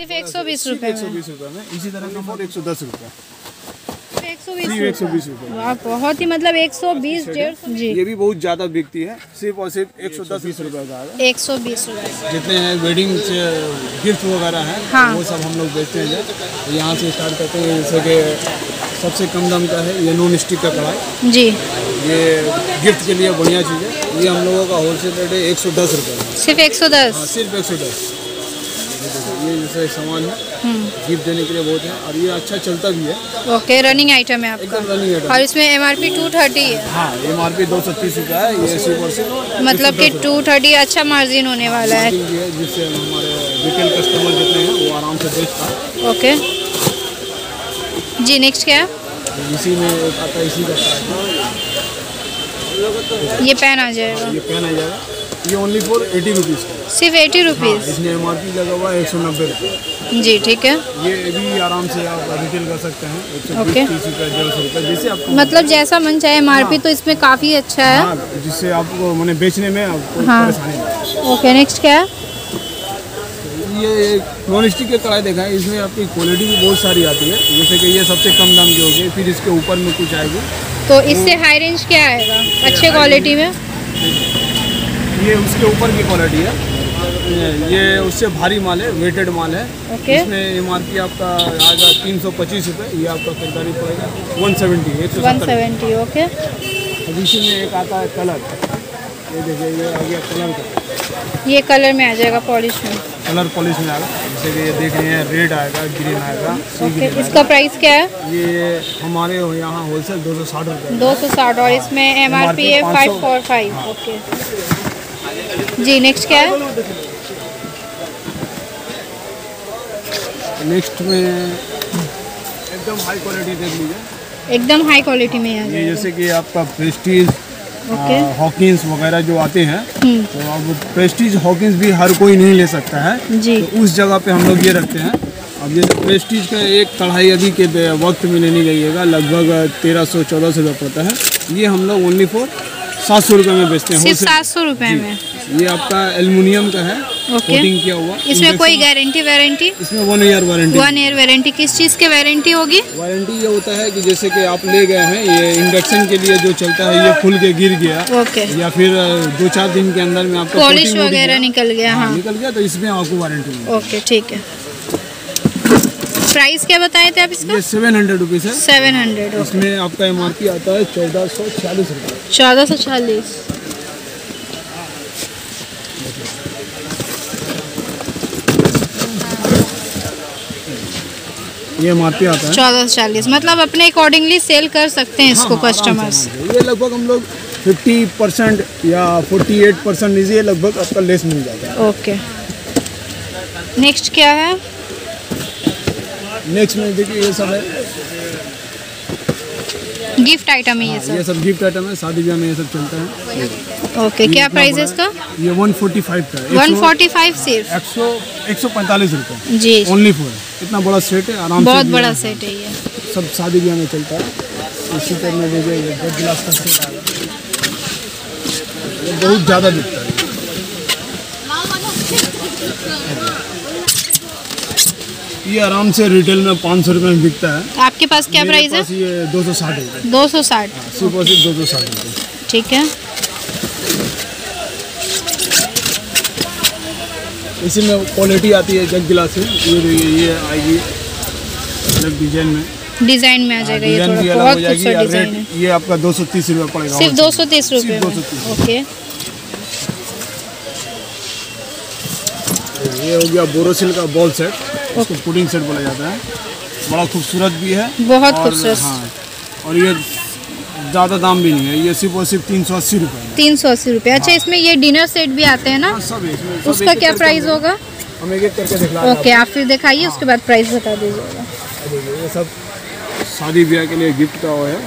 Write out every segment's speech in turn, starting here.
सिर्फ़ एक सौ बीस रुपए एक सौ बीस रुपये में इसी तरह का फोर एक सौ दस रुपये एक सौ बीस रुपये बहुत ही मतलब एक सौ बीस डेढ़ सौ जी ये भी बहुत ज़्यादा बिकती है सिर्फ़ और सिर्फ़ एक सौ दस बीस रुपये का एक सौ बीस रुपए। जितने हैं वेडिंग गिफ्ट वगैरह हैं हाँ। वो सब हम लोग बेचते हैं। यहाँ से स्टार्ट करते हैं जैसे कि सबसे कम दाम का है ये नॉन स्टिक का कढ़ाई। जी। ये गिफ्ट के लिए बढ़िया चीज़ है। ये हम लोगों का होलसेल रेट है एक सौ दस रुपये सिर्फ़ एक सौ हाँ दस सिर्फ़ एक सौ दस। ये जैसे सामान है हम्म। गिफ्ट देने के लिए बहुत है और ये अच्छा चलता भी है। ओके रनिंग आइटम है आपका। रनिंग आइटम और इसमें M R P two thirty है। हाँ एम आर पी दो सौ तीस रुपया है ये अस्सी परसेंट मतलब कि टू थर्टी अच्छा मार्जिन होने वाला है। है जिससे हमारे रिटेल कस्टमर जितने हैं वो आराम से बेच पाए। ओके जी नेक्स्ट क्या? है इसी में आता है इसी का ये पेन आ जाएगा। ये पेन आ जाएगा। ये ओनली फॉर एटी रुपीज़ सिर्फ़ एटी रुपीज़ इसमें एम आर पी लगा हुआ है एक सौ नब्बे रुपये। जी ठीक है। ये भी आराम से आप रिटेल कर सकते हैं ओके। रुपये जैसे आपको मतलब जैसा मन चाहे एम आर पी तो इसमें काफ़ी अच्छा है। हाँ जिससे आपको मैंने बेचने में आपको हाँ। ओके नेक्स्ट क्या है? ये नॉन स्टिक के कढ़ाई देखा है इसमें आपकी क्वालिटी भी बहुत सारी आती है। जैसे कि ये सबसे कम दाम की होगी फिर इसके ऊपर में कुछ आएगी। तो इससे हाई रेंज क्या आएगा? अच्छे क्वालिटी में? ये उसके ऊपर की क्वालिटी है। ये उससे भारी माल है वेटेड माल है। ओके इसमें एम आर पी आपका आएगा तीन सौ पच्चीस रुपये ये आपका खरीदारी पड़ेगा वन सेवेंटी एक सौ वन सेवेंटी ओके अब इसी में एक आता है कलर ये देखिए ये आ गया कलर का। ये कलर में आ जाएगा पॉलिश में। कलर पॉलिश में आएगा जैसे कि ये देख रहे हैं रेड आएगा ग्रीन आएगा ओके ग्रीन इसका प्राइस क्या है? ये हमारे यहाँ होलसेल दो सौ साठ रुपये दो सौ साठ और इसमें एम आर पी है फाइव फोर फाइव ओके जी नेक्स्ट क्या है? नेक्स्ट में एकदम हाई क्वालिटी देख लीजिए। एकदम हाई क्वालिटी में आ ये जैसे कि आपका प्रेस्टीज हॉकिंस वगैरह जो आते हैं हम्म, तो अब प्रेस्टीज हॉकिंस भी हर कोई नहीं ले सकता है। जी। तो उस जगह पे हम लोग ये रखते हैं। अब ये प्रेस्टीज का एक कढ़ाई अभी के वक्त में लेने जाइएगा लगभग तेरह सौ चौदह सौ रुपये पड़ता है। ये हम लोग ओनली फॉर सात सौ रुपये में बेचते हैं सिर्फ़ सात सौ रुपये में? ये आपका एल्युमिनियम का है कोटिंग किया हुआ। इसमें कोई गारंटी वारंटी इसमें one year warranty one year warranty किस चीज़ की वारंटी होगी? वारंटी ये होता है कि जैसे कि आप ले गए हैं ये इंडक्शन के लिए जो चलता है ये खुल के गिर गया। ओके या फिर दो चार दिन के अंदर में आपका पॉलिश वगैरह निकल गया हाँ निकल गया तो इसमें आपको वारंटी ओके ठीक है। प्राइस क्या बताए थे आप इसका? सेवन हंड्रेड रुपीज़ है। सेवन हंड्रेड इसमें आपका एम आर पी आता है चौदह सौ छियालीस रुपये चौदह सौ चालीस। ये पी आता है। चौदह सौ चालीस। मतलब अपने अकॉर्डिंगली सेल कर सकते हैं इसको हाँ, हाँ, कस्टमर्स। ये लगभग हम लोग फिफ्टी परसेंट या फोर्टी एट परसेंट लीजिए लगभग आपका लेस मिल जाता है। ओके। नेक्स्ट क्या है? नेक्स्ट में देखिए ये सब है। गिफ्ट आइटम है ये सब। ये सब गिफ्ट आइटम है शादी ब्याह में ये सब चलता है। ओके क्या प्राइस है इसका? ये वन फोर्टी फाइव का है। वन फोर्टी फाइव सिर्फ़ एक सौ एक सौ पैंतालीस रुपये जी। ओनली फॉर इतना बड़ा सेट है आराम बहुत से बड़ा सेट है ये। सब शादी ब्याह में चलता है। इसी तरह में देखिए ये गिलास का सेट ये बहुत ज़्यादा बिकता है। ये आराम से रिटेल में पाँच सौ रुपये में बिकता है। आपके पास क्या प्राइस है? ये दो सौ साठ रुपये दो सौ साठ। सिर्फ़ और सिर्फ़ दो सौ साठ रुपये ठीक है। इसी में क्वालिटी आती है जग गिलास ये ये आएगी अलग डिज़ाइन में। डिज़ाइन में आ जाएगा ये थोड़ा बहुत खूबसूरत डिज़ाइन है। ये आपका दो सौ तीस रुपये पड़ेगा। सिर्फ़ दो सौ तीस रुपये सिर्फ़ में 230 ओके ये हो गया बोरोसिल का बॉल सेट। उसको पुडिंग सेट बोला जाता है। बड़ा खूबसूरत भी है। बहुत खूबसूरत। हाँ और ये ज़्यादा दाम भी नहीं है। ये सिर्फ़ और सिर्फ़ तीन सौ अस्सी रुपये तीन सौ अस्सी रुपये अच्छा इसमें ये डिनर सेट भी आते हैं ना? हाँ, सब है। इसमें उसका क्या प्राइस होगा? हम एक एक करके दिखला ओके आप फिर दिखाइए उसके बाद प्राइस बता दीजिएगा। ये सब शादी ब्याह के लिए गिफ्ट का वो है।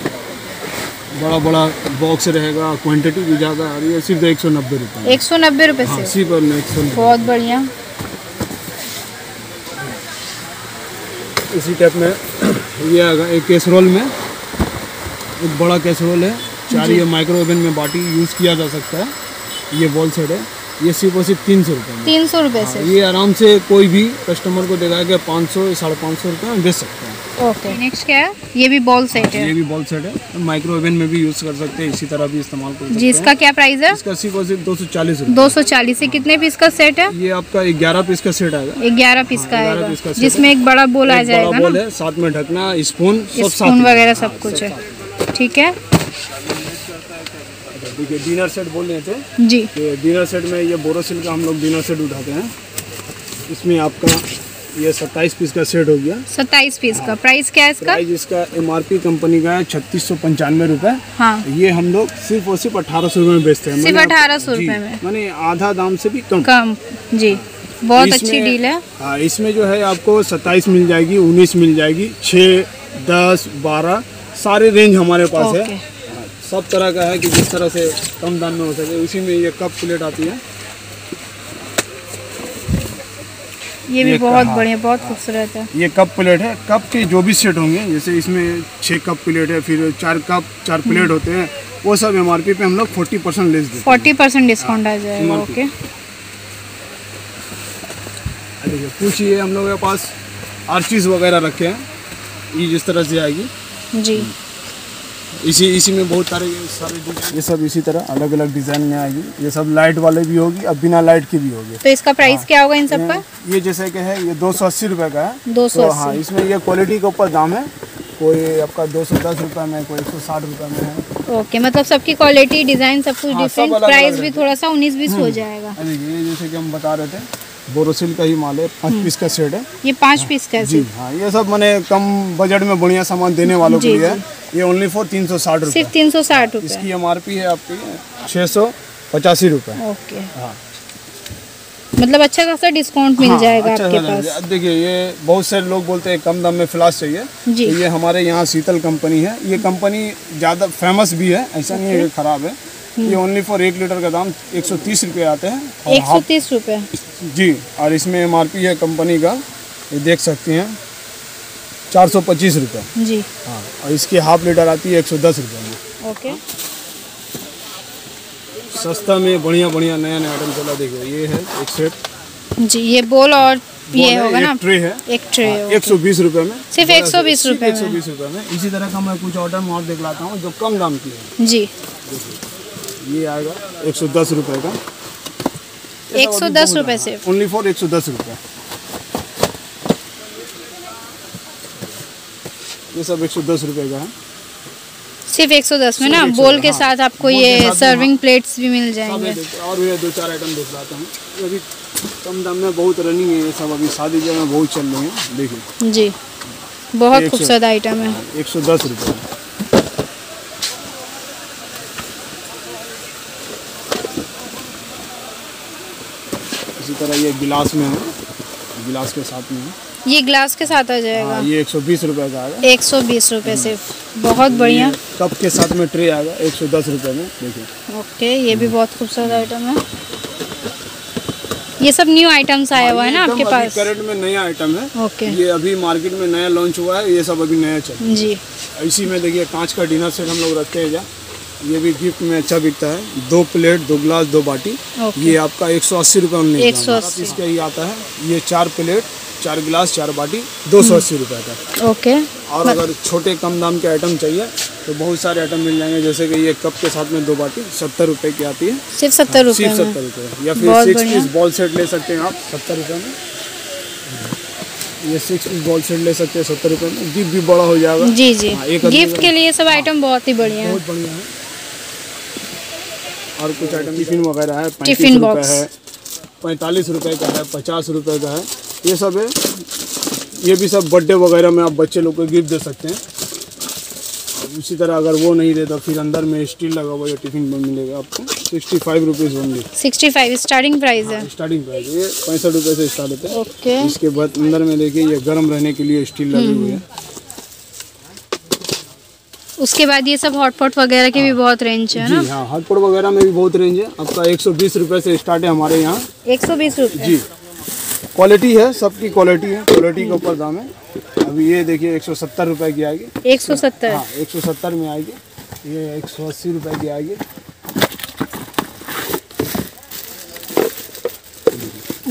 बड़ा बड़ा बॉक्स रहेगा क्वांटिटी भी ज़्यादा आ रही है सिर्फ़ एक सौ नब्बे रुपये एक सौ नब्बे रुपये हाँ सिर्फ़ और एक सौ नब्बे। बहुत बढ़िया। इसी टाइप में ये आएगा एक कैसरोल में। एक बड़ा कैसरोल है। चार ये माइक्रो ओवन में बाटी यूज़ किया जा सकता है। ये वॉल सेट है। ये सिर्फ़ और सिर्फ़ तीन सौ रुपये तीन सौ रुपये से। ये आराम से कोई भी कस्टमर को देगा कि पाँच सौ साढ़े पाँच सौ रुपये में बेच सकते हैं। ओके नेक्स्ट क्या है? ये भी बॉल सेट है. ये भी बॉल सेट है. माइक्रो ओवन में भी यूज़ कर सकते हैं. इसी तरह भी इस्तेमाल कर सकते जी इसका क्या प्राइस है? इसका सिर्फ़ और सिर्फ़ दो सौ चालीस दो सौ चालीस. से कितने पीस का सेट है? ये आपका ग्यारह पीस का सेट आएगा. ग्यारह पीस का 11 आएगा. पीस का सेट जिसमें एक बड़ा बोल आ जाएगा बॉल है. साथ में ढकना स्पून स्पून वगैरह सब कुछ है. ठीक है? देखिए डिनर सेट बोल रहे थे. जी. डिनर सेट में ये बोरोसिल का हम लोग डिनर सेट उठाते हैं. इसमें आपका ये सत्ताईस पीस का सेट हो गया। सत्ताईस पीस हाँ। का। प्राइस क्या है इसका? प्राइस इसका एमआरपी कंपनी का है छत्तीस सौ पंचानवे रूपए। हाँ। ये हम लोग सिर्फ़ और सिर्फ़ अठारह सौ रुपये में बेचते हैं। सिर्फ़ 1800 जी, रुपये में। मैंने आधा दाम से भी कम। कम। जी। बहुत अच्छी डील है। हाँ इसमें जो है आपको सत्ताईस मिल जाएगी उन्नीस मिल जाएगी छः दस बारह सारे रेंज हमारे पास है। हाँ, सब तरह का है कि जिस तरह से कम दाम में हो सके उसी में ये कप प्लेट आती है। ये भी बहुत? बढ़िया बहुत खूबसूरत है। ये कप प्लेट है कप के जो भी सेट होंगे जैसे इसमें छः कप प्लेट है फिर चार कप चार प्लेट होते हैं वो सब एमआरपी पे हम लोग फोर्टी परसेंट लेस देते फोर्टी परसेंट डिस्काउंट आ जाएगा ओके कुछ ये हम लोग के पास आर्चिस वगैरह रखे हैं ये जिस तरह से आएगी। जी। इसी इसी में बहुत सारे सारे डिज़ाइन ये सब इसी तरह अलग अलग डिज़ाइन में आएगी ये सब लाइट वाले भी होगी अब बिना लाइट की भी होगी। तो इसका प्राइस हाँ, क्या होगा इन सब का? ये जैसे कि है ये दो सौ अस्सी रुपये का है। दो सौ तो हाँ इसमें ये क्वालिटी के ऊपर दाम है। कोई आपका दो सौ दस रुपये में कोई एक सौ साठ रुपये में है। ओके मतलब सबकी क्वालिटी डिज़ाइन सब कुछ हाँ, डिफरेंट प्राइस भी थोड़ा सा उन्नीस बीस हो जाएगा। अरे ये जैसे कि हम बता रहे थे बोरोसिल का ही माल है पाँच पीस का सेट है। ये पाँच पीस का जी हाँ ये सब मैंने कम बजट में बढ़िया सामान देने वालों के लिए है। ये ओनली फॉर तीन सौ साठ सिर्फ़ तीन सौ साठ इसकी एमआरपी है आपकी छः सौ पचासी रुपये ओके। हाँ। मतलब अच्छा खासा डिस्काउंट मिल हाँ, जाएगा अच्छा आपके पास। अब देखिए ये बहुत सारे लोग बोलते हैं कम दाम में फ्लास चाहिए। जी। तो ये हमारे यहाँ शीतल कंपनी है। ये कंपनी ज़्यादा फ़ेमस भी है ऐसा नहीं है ख़राब है। ये ओनली फॉर एक लीटर का दाम एक सौ तीस रुपये आते हैं। एक सौ तीस रुपये जी और इसमें एमआरपी है कंपनी का ये देख सकते हैं। चार सौ पच्चीस रुपये जी। हाँ और इसकी हाफ़ लीटर आती है एक सौ दस रुपये में। ओके। सस्ता में बढ़िया बढ़िया नया नया आइटम चला देखो ये है एक सेट जी ये बोल और ये होगा ना? ट्रे है। एक ट्रे एक सौ बीस रुपये में। सिर्फ़ 120 रुपए एक सौ बीस रुपये में। इसी तरह का मैं कुछ ऑर्डर और दिखलाता हूँ जो कम दाम की है। जी। ये आएगा एक सौ दस रुपये का। एक सौ दस रुपये सिर्फ़। ओनली फॉर एक सौ दस रुपये ये सब एक सौ दस रुपये का है। सिर्फ़ एक सौ दस में ना? बोल के हाँ। साथ आपको ये सर्विंग प्लेट्स भी मिल जाएँगे। और भी दो चार आइटम दिखलाता हूँ। ये अभी कम दाम में बहुत रनिंग है ये सब। अभी शादी में बहुत चल रहे हैं देखिए। जी बहुत सौ- खूबसूरत आइटम है। एक सौ दस रुपये तरह ये गिलास में है। गिलास के साथ में है। ये ग्लास के साथ आ जाएगा। हाँ, ये एक सौ बीस रुपये का आएगा एक सौ बीस रुपये सिर्फ़। बहुत बढ़िया। कप के साथ में ट्रे आएगा एक सौ दस रुपये में देखिए। ओके ये भी बहुत खूबसूरत आइटम है। ये सब न्यू आइटम्स आया हुआ है ना आपके पास? कैरेट में नया आइटम है। ओके। ये अभी मार्केट में नया लॉन्च हुआ है ये सब अभी नया चल जी। इसी में देखिए कांच का डिनर सेट हम लोग रखते हैं ये भी गिफ्ट में अच्छा बिकता है। दो प्लेट दो ग्लास दो बाटी। ये आपका एक सौ अस्सी रुपये में 180 इसका ही आता है। ये चार प्लेट चार गिलास चार बाटी दो सौ अस्सी रुपये का। ओके और अगर छोटे कम दाम के आइटम चाहिए तो बहुत सारे आइटम मिल जाएँगे। जैसे कि ये कप के साथ में दो बाटी सत्तर रुपये की आती है। सिर्फ़ सत्तर रुपये सिर्फ़ सत्तर रुपये या फिर सिक्स पीस बॉल सेट ले सकते हैं आप सत्तर रुपये में। ये सिक्स पीस बॉल सेट ले सकते हैं सत्तर रुपये में। गिफ्ट भी बड़ा हो जाएगा। जी जी। हाँ, गिफ्ट के लिए सब आइटम बहुत ही बढ़िया है। बहुत बढ़िया है। और कुछ आइटम टिफ़िन वगैरह है टिफ़िन बॉक्स। है पैंतालीस रुपये का है पचास रुपये का है ये सब है। ये भी सब बर्थडे वगैरह में आप बच्चे लोग को गिफ्ट दे सकते हैं। इसी तरह अगर वो नहीं दे तो फिर अंदर में स्टील लगा हुआ ये टिफ़िन मिलेगा आपको sixty five rupees only sixty five starting price है स्टार्टिंग प्राइस ये पैंसठ रुपये से स्टार्ट होता है। ओके इसके बाद अंदर में देखिए ये गर्म रहने के लिए स्टील लगे हुए हैं। उसके बाद ये सब हॉटपॉट वगैरह की भी बहुत रेंज है ना? हाँ हॉटपॉट वगैरह में भी बहुत रेंज है। आपका एक सौ बीस रुपये से स्टार्ट है हमारे यहाँ। एक सौ बीस रुपये जी। क्वालिटी है सबकी क्वालिटी है क्वालिटी के ऊपर दाम है। अभी ये देखिए एक सौ सत्तर रुपये की आएगी। एक सौ सत्तर? हाँ एक सौ सत्तर में आएगी। ये एक सौ अस्सी रुपये की आएगी।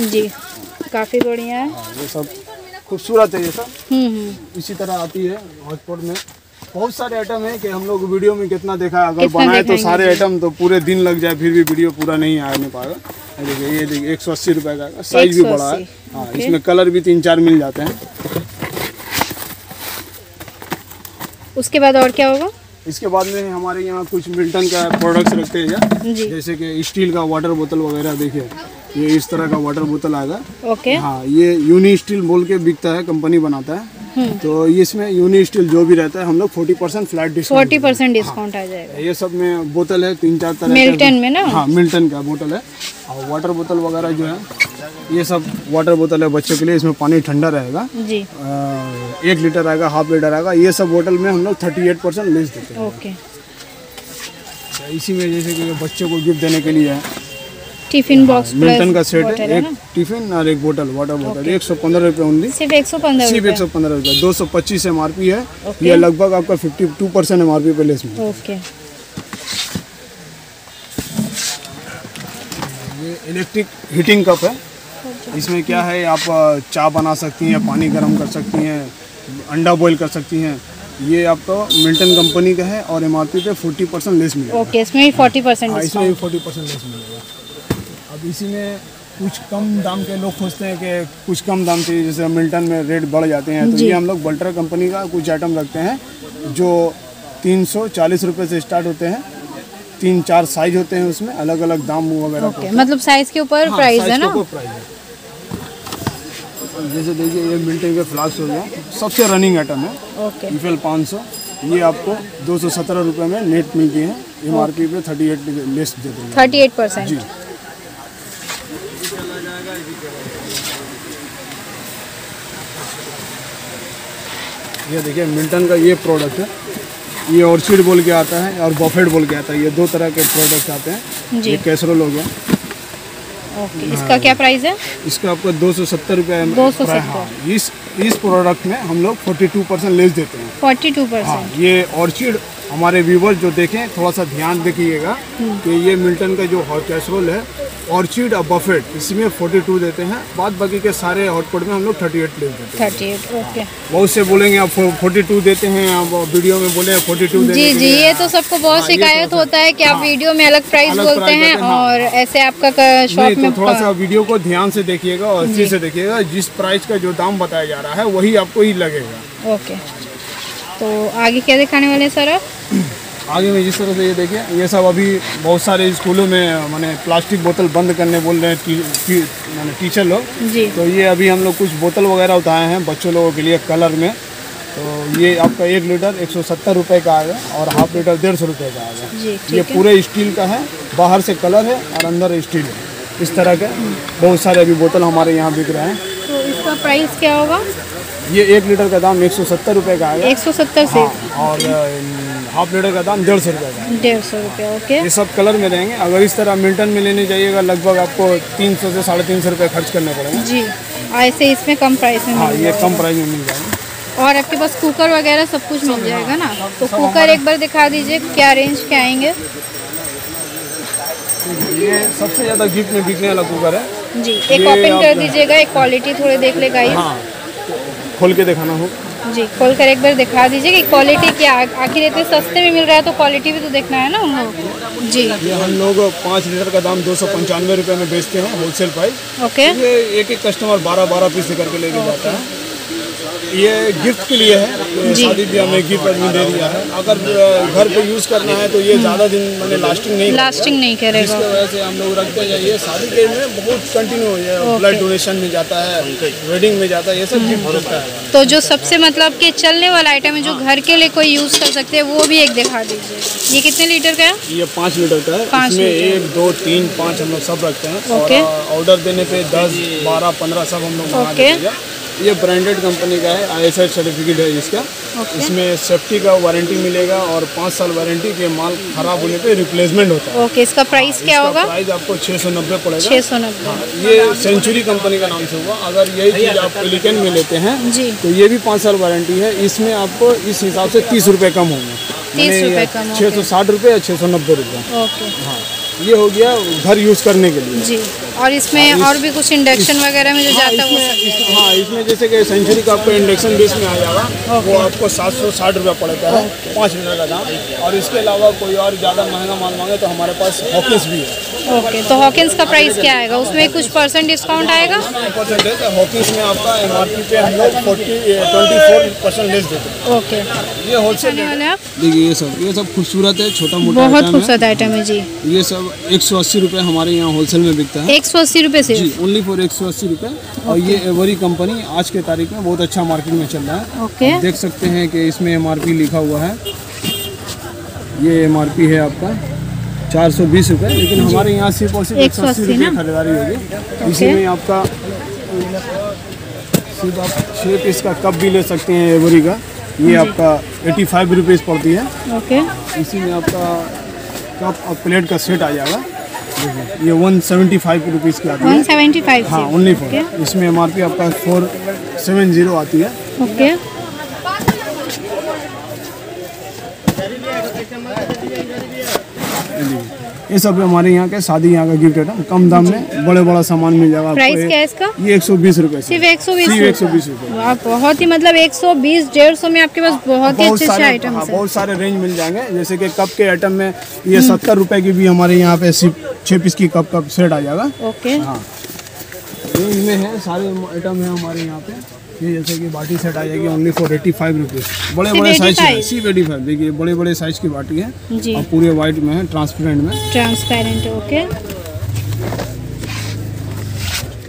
जी काफ़ी बढ़िया है। हाँ, ये सब खूबसूरत है ये सब। हम्म हम्म। इसी तरह आती है हॉटपॉट में। बहुत सारे आइटम है कि हम लोग वीडियो में कितना देखा अगर बनाए तो सारे आइटम तो पूरे दिन लग जाए फिर भी वीडियो पूरा नहीं आ नहीं पाएगा। देखिए ये देखिए एक सौ अस्सी रुपये का साइज़ भी बड़ा है। हाँ इसमें कलर भी तीन चार मिल जाते हैं। उसके बाद और क्या होगा? इसके बाद में हमारे यहाँ कुछ मिल्टन का प्रोडक्ट्स रखते हैं जैसे कि स्टील का वाटर बोतल वगैरह देखिए। ये इस तरह का वाटर बोतल आएगा। ओके। हाँ ये यूनी स्टील बोल के बिकता है कंपनी बनाता है। तो इसमें यूनी स्टील जो भी रहता है हम लोग forty percent flat discount forty percent discount आ जाएगा। ये सब में बोतल है तीन चार तरह मिल्टन में ना? हाँ मिल्टन का बोतल है। और वाटर बोतल वगैरह जो है ये सब वाटर बोतल है बच्चों के लिए इसमें पानी ठंडा रहेगा। जी। एक लीटर आएगा हाफ़ लीटर आएगा। ये सब बोतल में हम लोग थर्टी एट परसेंट लेस देते हैं। ओके इसी में जैसे कि बच्चों को गिफ्ट देने के लिए है। टिफ़िन बॉक्स मिल्टन का सेट है एक टिफ़िन और एक बोतल वाटर बोतल एक सौ पंद्रह रुपये ओनली सिर्फ़ एक सौ पंद्रह सिर्फ़ एक सौ पंद्रह रुपये दो सौ पच्चीस एम आर पी है ये लगभग आपका fifty two percent M R P पे लेस ओके ये इलेक्ट्रिक हीटिंग कप है इसमें क्या है आप चाय बना सकती हैं पानी गर्म कर सकती हैं अंडा बॉईल कर सकती हैं ये आपको मिल्टन कंपनी का है और एम आर पी पे फोर्टी परसेंट लेस मिलेगा ओके इसमें भी फोर्टी परसेंट इसमें भी फोर्टी परसेंट लेस मिलेगा अब इसी में कुछ कम दाम के लोग खोजते हैं कि कुछ कम दाम चाहिए जैसे मिल्टन में रेट बढ़ जाते हैं। तो ये हम लोग बल्टर कंपनी का कुछ आइटम रखते हैं जो तीन सौ चालीस रुपये से स्टार्ट होते हैं। तीन चार साइज़ होते हैं उसमें अलग अलग दाम वगैरह ओके मतलब साइज़ के ऊपर हाँ, प्राइस है ना? प्राइस है। जैसे देखिए ये मिल्टन के फ्लास्क हो गया। सबसे रनिंग आइटम है। ईफेल पाँच सौ। ये आपको दो सौ सत्रह रुपये में नेट मिलती है। एम आर पी पे थर्टी एट लेस दे देंगे। थर्टी एट परसेंट जी। ये देखिए मिल्टन का ये प्रोडक्ट है। ये ऑर्चिड बोल के आता है और बफेट बोल के आता है। ये दो तरह के प्रोडक्ट आते हैं। ये कैसरोल हो गया। ओके इसका क्या प्राइस है? इसका आपको दो सौ सत्तर रुपये 270 हाँ इस इस प्रोडक्ट में हम लोग फोर्टी टू परसेंट लेस देते हैं। फोर्टी टू परसेंट ये ऑर्चिड हमारे व्यूवर्स जो देखें थोड़ा सा ध्यान देखिएगा कि ये मिल्टन का जो हॉट कैसरोल है ऑर्चिड और बफेट इसमें 42 देते हैं। बाद बाकी के सारे हॉटपॉट में हम लोग 38 ले देते हैं। थर्टी एट ओके बहुत से बोलेंगे आप 42 देते हैं आप वीडियो में बोले 42 देने जी जी ये तो सबको बहुत हाँ, शिकायत थोड़ा होता है कि आप हाँ। वीडियो में अलग प्राइस बोलते हैं हैं, हाँ। और ऐसे आपका शॉप में तो थोड़ा सा वीडियो को ध्यान से देखिएगा और अच्छे से देखिएगा जिस प्राइस का जो दाम बताया जा रहा है वही आपको ही लगेगा। ओके तो आगे क्या दिखाने वाले हैं सर आप? आगे में जिस तरह से ये देखिए ये सब अभी बहुत सारे स्कूलों में मैंने प्लास्टिक बोतल बंद करने बोल रहे हैं टी, टी, माने टीचर लोग। तो ये अभी हम लोग कुछ बोतल वगैरह उठाए हैं बच्चों लोगों के लिए कलर में। तो ये आपका एक लीटर एक सौ सत्तर रुपये का आएगा और हाफ़ लीटर डेढ़ सौ रुपये का आएगा। ये पूरे स्टील का है बाहर से कलर है और अंदर स्टील है। इस तरह के बहुत सारे अभी बोतल हमारे यहाँ बिक रहे हैं। तो इसका प्राइस क्या होगा? ये एक लीटर का दाम एक सौ सत्तर रुपये का आएगा। एक सौ सत्तर से। हाँ, और हाफ़ लीटर का दाम डेढ़ सौ रुपये का। डेढ़ सौ रुपये ओके। ये सब कलर में रहेंगे। अगर इस तरह मिल्टन में लेने जाइएगा लगभग आपको तीन सौ से साढ़े तीन सौ रुपये खर्च करने पड़ेंगे। जी ऐसे इसमें कम प्राइस में हाँ ये कम प्राइस में मिल जाएँगे। और आपके पास कुकर वगैरह सब कुछ मिल जाएगा ना? तो कुकर एक बार दिखा दीजिए क्या रेंज के आएँगे? ये सबसे ज़्यादा गिफ्ट में बिकने वाला कुकर है। जी एक ओपन कर दीजिएगा एक क्वालिटी थोड़े देख लेगा हाँ खोल के दिखाना हो। जी खोल कर एक बार दिखा दीजिए कि क्वालिटी क्या आखिर इतने सस्ते में मिल रहा है तो क्वालिटी भी तो देखना है ना हम लोग जी। ये हम लोग पाँच लीटर का दाम दो सौ पंचानवे रुपये में बेचते हैं होलसेल प्राइस ओके ये एक एक कस्टमर बारह बारह पीस करके लेके जाता है। ये गिफ्ट के लिए है। शादी ब्याह में गिफ्ट आदमी दे दिया है। अगर घर पे यूज़ करना है तो ये ज़्यादा दिन मैंने लास्टिंग नहीं लास्टिंग नहीं करेगा। जिसकी वजह से हम लोग रखते हैं। ये शादी के में बहुत कंटिन्यू है ब्लड डोनेशन में जाता है वेडिंग में जाता है ये सब गिफ्ट होता है। तो जो सबसे मतलब के चलने वाला आइटम है जो घर के लिए कोई यूज़ कर सकते हैं वो भी एक दिखा दीजिए। ये कितने लीटर का है? ये पाँच लीटर का है। पाँच इसमें एक दो तीन पाँच हम लोग सब रखते हैं। ऑर्डर देने पे दस बारह पंद्रह सब हम लोग ओके। हैं ये ब्रांडेड कंपनी का है आई सर्टिफिकेट है इसका। ओके। इसमें सेफ्टी का वारंटी मिलेगा और पाँच साल वारंटी के माल खराब होने पे रिप्लेसमेंट होता है। ओके okay, इसका प्राइस आ, क्या इसका होगा? प्राइस आपको छः सौ नब्बे पड़ेगा। छः सौ नब्बे। ये सेंचुरी कंपनी का नाम से हुआ अगर यही चीज़ आप पेलिकन में लेते हैं जी। तो ये भी पाँच साल वारंटी है। इसमें आपको इस हिसाब से तीस रुपये कम होंगे। 30 रुपए कम, छः सौ साठ रुपये या छः सौ नब्बे रुपये ओके हाँ। ये हो गया घर यूज़ करने के लिए। जी और इसमें और भी कुछ इंडक्शन वगैरह में जो हाँ जाता है इस, हाँ। इसमें जैसे कि सेंचुरी का आपको इंडक्शन बेस में आ जाएगा वो आपको सात सौ साठ रुपया पड़ता है पाँच लीटर का दाम। और इसके अलावा कोई और ज़्यादा महँगा माल मांगे तो हमारे पास ऑफ़िस भी है। ओके तो हॉकिंस का प्राइस क्या आएगा? उसमें कुछ परसेंट डिस्काउंट आएगा? परसेंटेज हॉकिस में आपका एम आर पी पे हम लोग forty twenty four percent less देते हैं। ओके। ये होलसेल वाले आप? देखिए ये सब ये सब खूबसूरत है छोटा मोटा बहुत खूबसूरत आइटम है जी। ये सब एक सौ अस्सी रुपये हमारे यहाँ होलसेल में बिकता है। एक सौ अस्सी रुपये से? ओनली फॉर एक सौ अस्सी रुपये और ये एवरी कंपनी आज के तारीख में बहुत अच्छा मार्केट में चल रहा है। ओके। देख सकते हैं कि इसमें एमआरपी लिखा हुआ है। ये एमआरपी है आपका। चार सौ बीस रुपये लेकिन हमारे यहाँ सिर्फ़ और सिर्फ़ एक सौ अस्सी रुपये खरीदारी होगी। इसी में आपका सिर्फ़ आप छः पीस का कप भी ले सकते हैं एवरी का। ये आपका एटी फाइव रुपीज़ पड़ती है। ओके। इसी में आपका कप और प्लेट का सेट आ जाएगा। ये वन सेवेंटी फाइव रुपीज़ की आती वन है सेवेंटी फाइव हाँ ओनली फॉर इसमें एमआरपी आपका फोर सेवन ज़ीरो आती है। ओके। ये सब हमारे यहाँ के शादी यहाँ का गिफ्ट आइटम कम दाम में बड़े बड़ा सामान मिल जाएगा प्राइस क्या है इसका? ये एक सौ बीस रुपये से। सिर्फ़ एक सौ बीस एक सौ बीस वाह बहुत ही मतलब एक सौ बीस डेढ़ सौ में आपके पास बहुत ही अच्छे अच्छे आइटम हाँ, है। बहुत सारे रेंज मिल जाएँगे। जैसे कि कप के आइटम में ये सत्तर रूपए की भी हमारे यहाँ पे सिर्फ़ छः पीस की कप का सेट आ जाएगा। ओके हाँ। रेंज में है सारे आइटम है हमारे यहाँ पे। ये जैसे कि बाटी सेट आ जाएगी only for eighty five rupees बड़े बड़े साइज़ 85? सिर्फ़ एटी फाइव देखिए बड़े बड़े साइज़ की बाटी है और पूरे वाइट में है ट्रांसपेरेंट में। ट्रांसपेरेंट ओके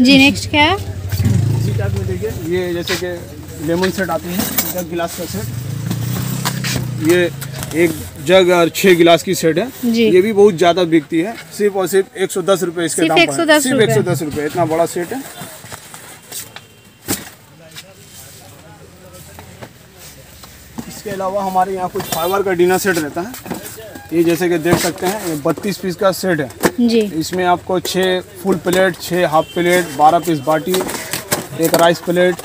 जी नेक्स्ट क्या है? इसी टाइप में देखिए ये जैसे कि लेमन सेट आती है जग गिलास का सेट ये एक जग और छः गिलास की सेट है। ये भी बहुत ज़्यादा बिकती है सिर्फ़ और सिर्फ़ एक सौ दस रूपए इसके दाम 110 सिर्फ़ एक सौ दस रूपए इतना बड़ा सेट है। इसके अलावा हमारे यहाँ कुछ फाइबर का डिनर सेट रहता है। ये जैसे कि देख सकते हैं ये बत्तीस पीस का सेट है। जी। इसमें आपको छः फुल प्लेट छः हाफ़ प्लेट बारह पीस बाटी एक राइस प्लेट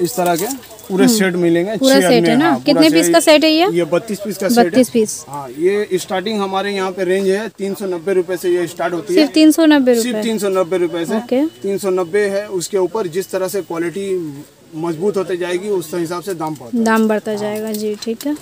इस तरह के पूरे सेट मिलेंगे। पूरा सेट है ना? हाँ, कितने पीस का सेट है ये? ये बत्तीस पीस का सेट बत्तीस पीस हाँ ये स्टार्टिंग हमारे यहाँ पे रेंज है तीन सौ नब्बे रूपए से ये स्टार्ट होती है। सिर्फ़ तीन सौ नब्बे सिर्फ़ तीन सौ नब्बे रूपए से। तीन सौ नब्बे है उसके ऊपर जिस तरह से क्वालिटी मज़बूत होते जाएगी उस हिसाब से दाम दाम बढ़ता जाएगा जी ठीक है।